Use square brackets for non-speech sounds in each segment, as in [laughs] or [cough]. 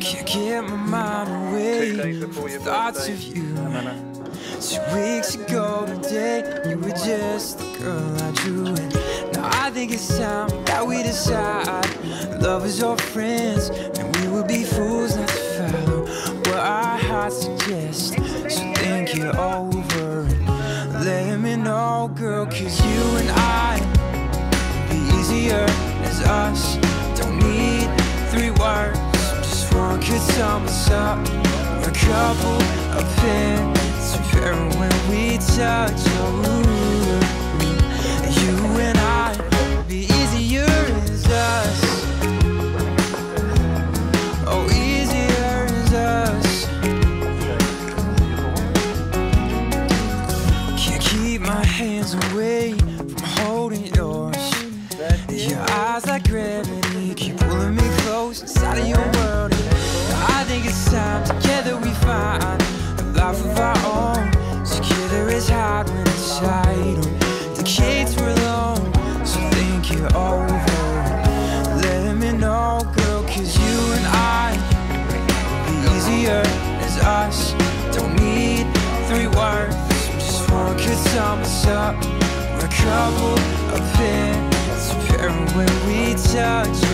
Can't get my mind away from thoughts of you. Two weeks ago today, you were just the girl I drew. And now I think it's time that we decide. Love is our friends, and we would be fools not to follow what our hearts suggest. So think it over and let me know, girl, cause you and I sum up. A couple of pins, fair when we touch. We're a couple of pair when we touch.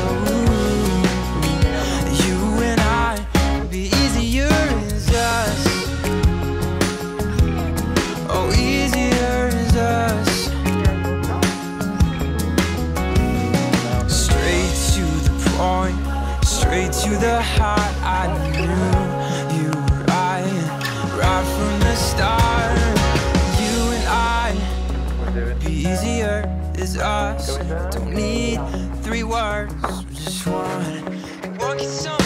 Just one. One can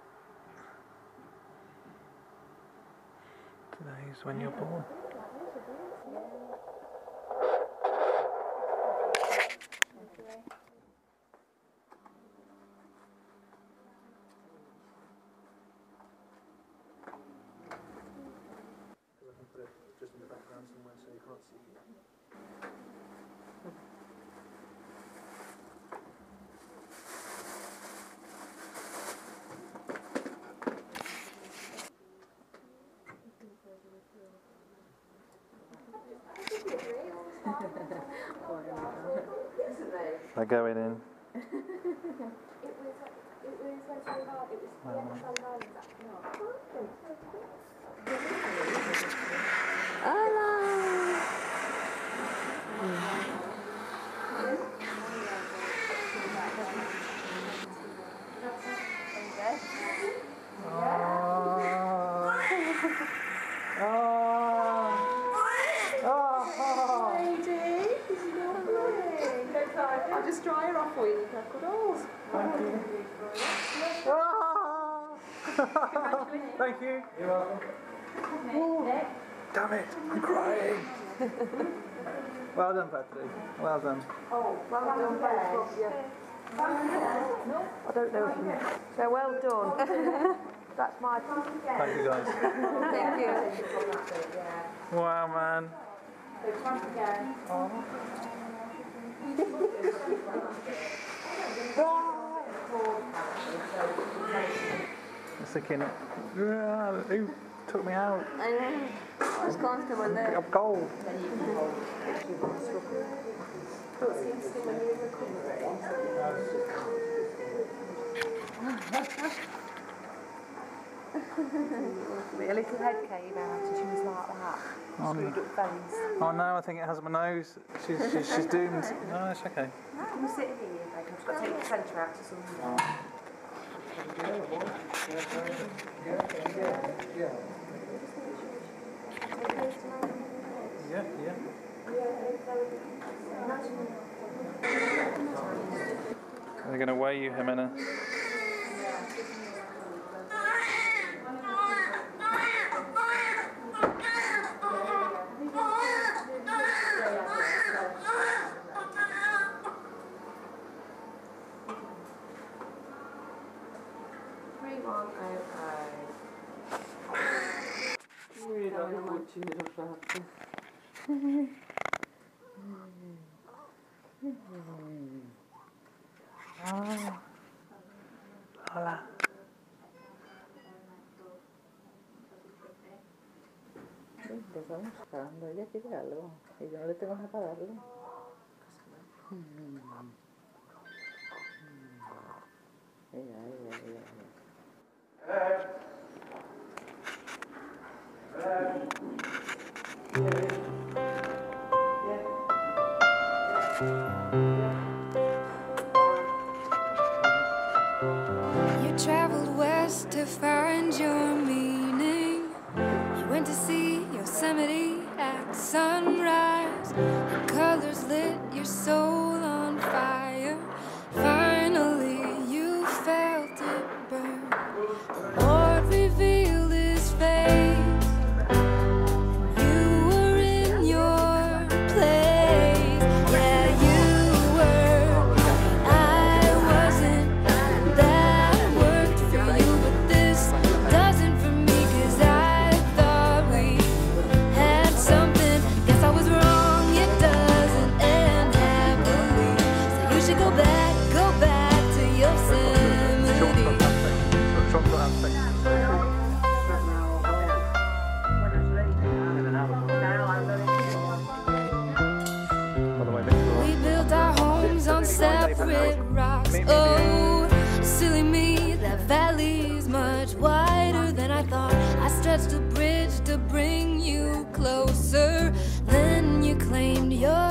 Get it at the right time. Beautiful day in. Today's when you're born. They're going in. I'll just dry her off for you. I've got all. Thank you. You're welcome. Damn it, I'm crying. [laughs] well done, Patrick. Well done. Oh, well done, both of. I don't know if you. So well done. [laughs] That's my. Thank you guys. Thank you. Wow, man. I'm [laughs] thinking, "Ah, who took me out? I know. I was comfortable there. I'm cold. A little head came out and she was like that. Screwed up face. Oh no, I think it has my nose. She's, she's, she's doomed. [laughs] No, it's okay. I'm sitting here, like, I've got to take the centre out to something. Yeah, yeah. They're going to weigh you, Jimena. Pokemon I've eyes. Wait, I'm going to do something. Oh. Hola. Empezamos cagando ella quiere algo y yo no le tengo nada para darle. Mira, mira. You traveled west to find your meaning. You went to see Yosemite at sunrise. The colors lit your soul separate rocks. Oh, silly me, that valley's much wider than I thought. I stretched a bridge to bring you closer. Then you claimed your